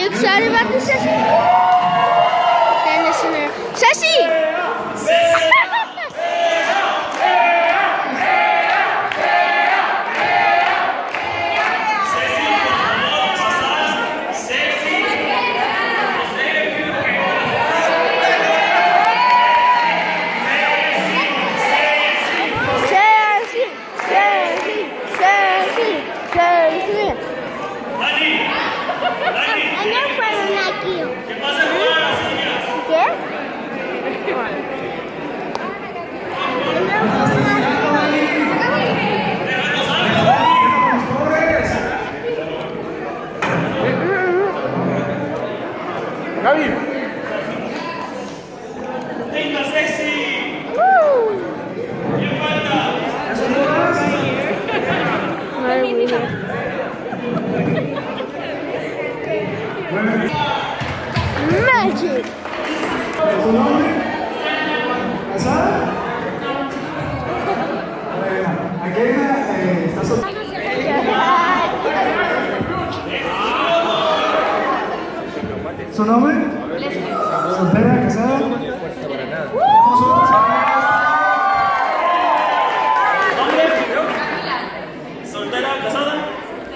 you excited about this session? Uh. Magic. ¿Su nombre? ¿Casada? Aquí hay una... Eh, está ¿Su nombre?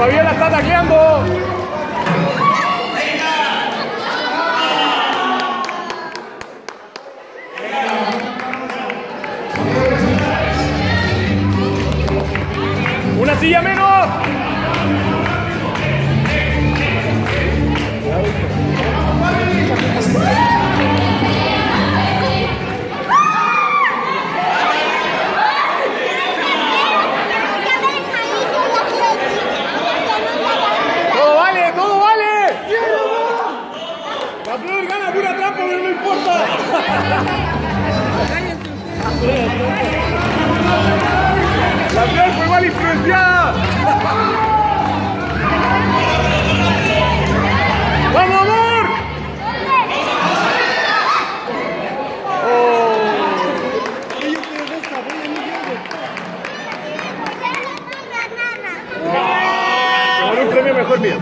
Fabiana está taqueando. Una silla menos. dormindo.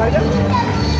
Thank